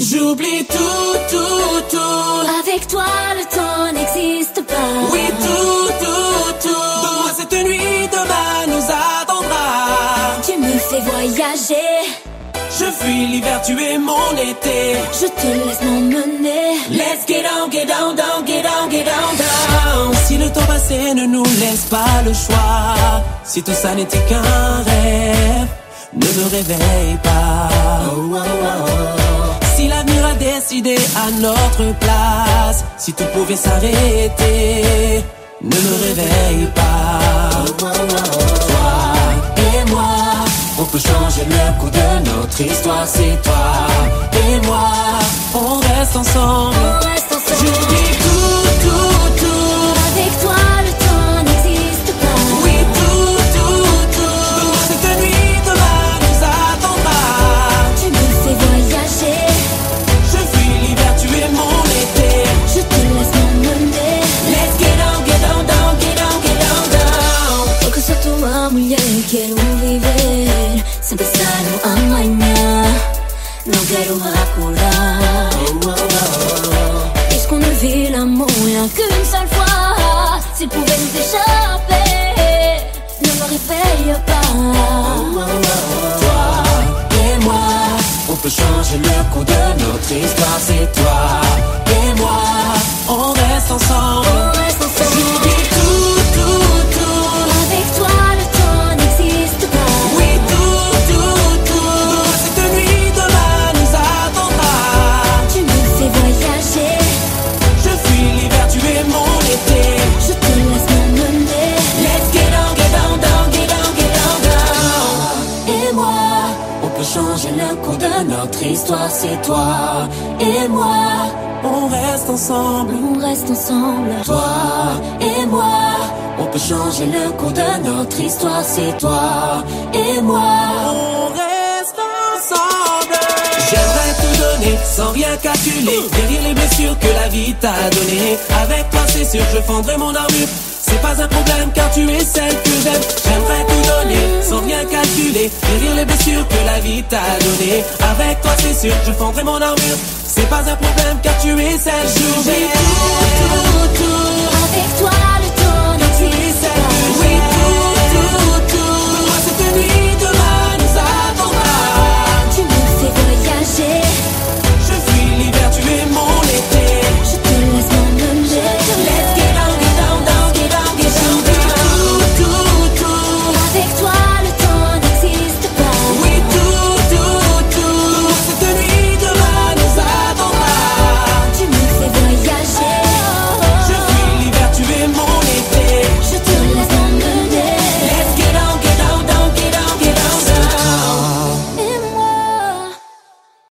J'oublie tout, tout, tout. Avec toi, le temps n'existe pas. Oui, tout, tout, tout. Donne-moi cette nuit, demain nous attendra. Tu me fais voyager. Je fuis l'hiver, tu es mon été. Je te laisse m'emmener. Let's get down, get down, down, get down, get down, down. Si le temps passé ne nous laisse pas le choix, si tout ça n'était qu'un rêve, ne me réveille pas. Oh, oh, oh. Décidé à notre place, si tout pouvait s'arrêter, ne me réveille pas. Toi et moi, on peut changer le cours de notre histoire, c'est toi et moi, on reste ensemble. Mulher quero viver sem pensar no amanhã. Não quero acordar. Diz qu'on ne vit l'amour qu'une seule fois. S'il pouvait nous échapper, ne me réveille pas. Toi et moi, on peut changer le cours de notre histoire, c'est toi changer le cours de notre histoire, c'est toi et moi. On reste ensemble, on reste ensemble. toi et moi. On peut changer le cours de notre histoire, c'est toi et moi. On reste ensemble. J'aimerais tout donner sans rien calculer. Guérir les blessures que la vie t'a données. Avec toi, c'est sûr, je fendrai mon armure. C'est pas un problème car tu es celle que j'aime. J'aimerais tout sans rien calculer. Guérir les blessures que la vie t'a données. Avec toi, c'est sûr, je fendrai mon armure. C'est pas un problème car tu es celle